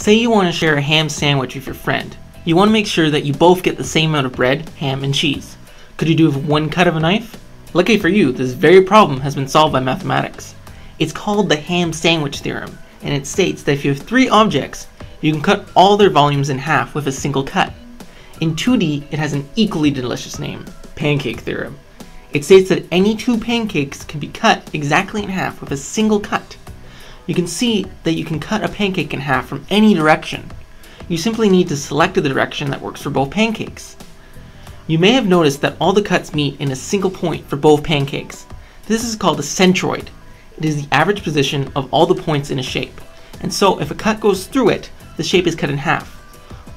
Say you want to share a ham sandwich with your friend. You want to make sure that you both get the same amount of bread, ham, and cheese. Could you do it with one cut of a knife? Lucky for you, this very problem has been solved by mathematics. It's called the ham sandwich theorem, and it states that if you have three objects, you can cut all their volumes in half with a single cut. In 2D, it has an equally delicious name, pancake theorem. It states that any two pancakes can be cut exactly in half with a single cut. You can see that you can cut a pancake in half from any direction. You simply need to select the direction that works for both pancakes. You may have noticed that all the cuts meet in a single point for both pancakes. This is called a centroid. It is the average position of all the points in a shape. And so if a cut goes through it, the shape is cut in half.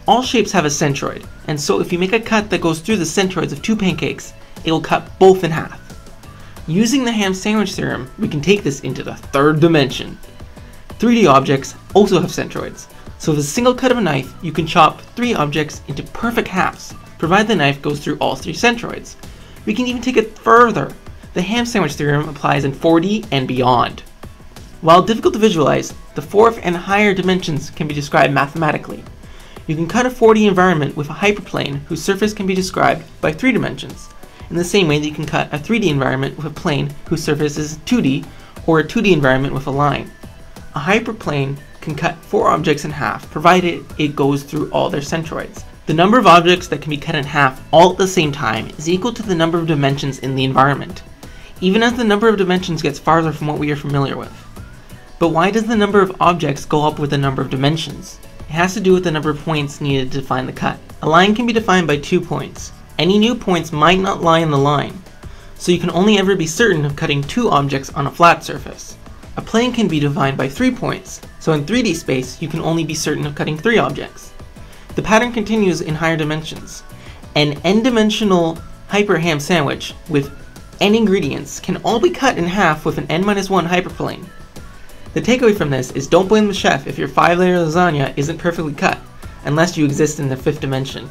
All shapes have a centroid, and so if you make a cut that goes through the centroids of two pancakes, it will cut both in half. Using the ham sandwich theorem, we can take this into the third dimension. 3D objects also have centroids, so with a single cut of a knife, you can chop three objects into perfect halves, provided the knife goes through all three centroids. We can even take it further. The ham sandwich theorem applies in 4D and beyond. While difficult to visualize, the fourth and higher dimensions can be described mathematically. You can cut a 4D environment with a hyperplane whose surface can be described by three dimensions, in the same way that you can cut a 3D environment with a plane whose surface is 2D, or a 2D environment with a line. A hyperplane can cut four objects in half, provided it goes through all their centroids. The number of objects that can be cut in half all at the same time is equal to the number of dimensions in the environment, even as the number of dimensions gets farther from what we are familiar with. But why does the number of objects go up with the number of dimensions? It has to do with the number of points needed to define the cut. A line can be defined by two points. Any new points might not lie in the line, so you can only ever be certain of cutting two objects on a flat surface. A plane can be defined by three points, so in 3D space you can only be certain of cutting three objects. The pattern continues in higher dimensions. An n-dimensional hyper ham sandwich with n ingredients can all be cut in half with an n-1 hyperplane. The takeaway from this is don't blame the chef if your 5 layer lasagna isn't perfectly cut, unless you exist in the fifth dimension.